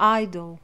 idle